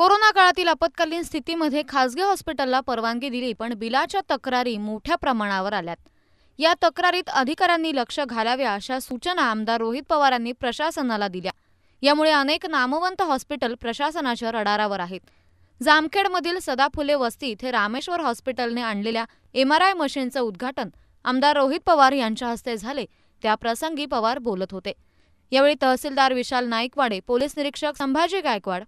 Corona काळातील आपत्कालीन स्थितीमध्ये खासगी हॉस्पिटलला परवानगी दिली पण बिलाच्या तक्रारी मोठ्या प्रमाणावर आल्यात. या तक्रारीत अधिकाऱ्यांनी लक्ष घालावे अशा सूचना आमदार रोहित पवारांनी प्रशासनाला दिल्या. यामुळे अनेक नामवंत हॉस्पिटल प्रशासनाच्या रडारावर आहेत. जामखेडमधील सदाफुले वस्ती इथे रामेश्वर हॉस्पिटलने आणलेल्या एमआरआय मशीनचं उद्घाटन आमदार रोहित पवार यांच्या हस्ते झाले. त्याप्रसंगी पवार बोलत होते. यावेळी तहसीलदार विशाल नाईकवाडे पोलीस निरीक्षक संभाजी गायकवाड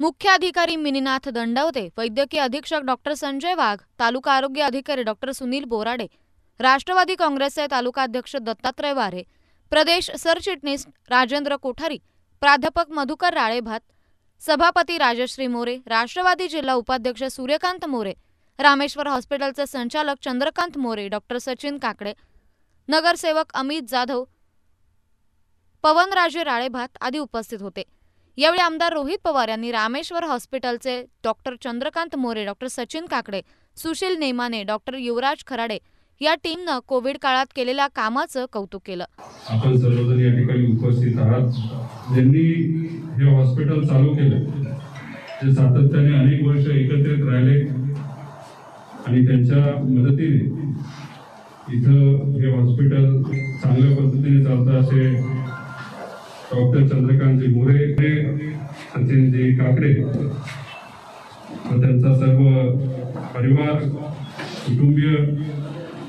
मुख्य अधिकारी मिनीनाथ दंडवते. वैद्यकीय अधीक्षक डॉक्टर संजय वाघ तालुका आरोग्य अधिकारी डॉक्टर सुनील बोराडे राष्ट्रवादी काँग्रेसचे तालुका अध्यक्ष दत्तात्रय वारे प्रदेश सरचिटणीस राजेंद्र कोठारी प्राध्यापक मधुकर राळेभात सभापती राजश्री मोरे राष्ट्रवादी जिल्हा उपाध्यक्ष सूर्यकांत मोरे रामेश्वर हॉस्पिटलचे संचालक चंद्रकांत मोरे डॉक्टर सचिन काकडे नगरसेवक अमित जाधव पवनराजे राळेभात आदी उपस्थित होते. यावेळी आमदार रोहित पवार यांनी रामेश्वर हॉस्पिटलचे doctor Chandrakant More doctor Sachin Kakade Sushil Nemane doctor Yuvraj Kharade या टीमनं कोविड काळात केलेल्या कामाचं कौतुक केलं. आपण सर्वजण या ठिकाणी उपस्थित आहात. ज्यांनी हे हॉस्पिटल चालू केलं जे सातत्याने अनेक वर्ष एकत्रित राहिले आणि त्यांच्या मदतीने इथं हे हॉस्पिटल चांगल्या पद्धतीने चालतं असे डॉक्टर चंद्रकांतजी मोरे. हे काकडे. व त्यांचा सर्व परिवार कुटुंबीय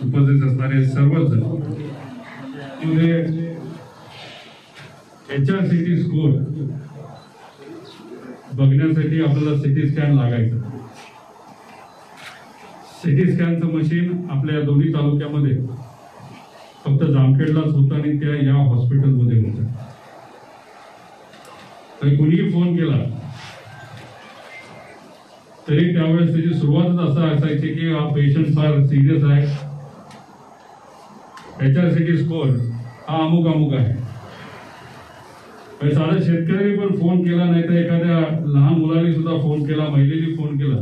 उपस्थित असणारे सर्वच जण H R C T score बघण्यासाठी आपल्याला सिटी स्कॅन लागायचं. सिटी स्कॅनचं मशीन आपल्या दोन्ही तालुक्यामध्ये फक्त जामखेडलाच होतं आणि त्या या हॉस्पिटलमध्ये होतं. तर कुणीही फोन केला तरी त्यावेळेस त्याची सुरुवातच असं असायची की हा पेशंट फार सिरियस आहे. H R C T score हा अमुक अमुक आहे. साधा शेतकऱ्यांनी पण फोन केला नाही तर एखाद्या लहान मुलांनी सुद्धा फोन केला महिलेने फोन केला.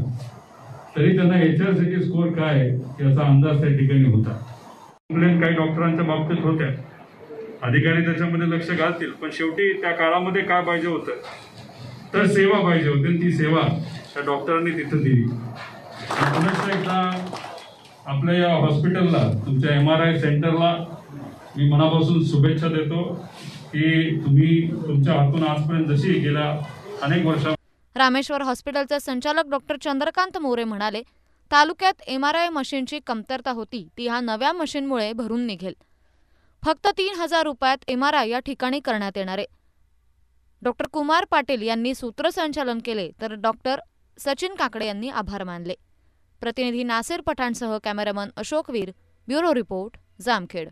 तरी त्यांना H R C T score काय याचा अंदाज त्या ठिकाणी होता. कंप्लेंट काही डॉक्टरांच्या बाबतीत होत्या. अधिकारी त्याच्यामध्ये लक्ष घालतील पण शेवटी त्या काळामध्ये काय पाहिजे होतं? तर सेवा पाहिजे होती ती सेवा त्या डॉक्टरांनी तिथं दिली. आणि पुन्हा एकदा आपल्या या हॉस्पिटलला तुमच्या एम आर आय सेंटरला मी मनापासून शुभेच्छा देतो की तुम्ही तुमच्या हातून आजपर्यंत जशी गेल्या अनेक वर्षा रामेश्वर हॉस्पिटलचे संचालक डॉक्टर चंद्रकांत मोरे म्हणाले तालुक्यात एम आर आय मशीनची कमतरता होती ती ह्या नव्या मशीनमुळे भरून निघेल. फक्त तीन हजार रुपयात एम आर आय या ठिकाणी करण्यात येणार आहे. डॉक्टर कुमार पाटील यांनी सूत्रसंचालन केले तर डॉक्टर सचिन काकडे यांनी आभार मानले. प्रतिनिधी Nasir पठाणसह cameraman Ashok Veer bureau report Jamkhed.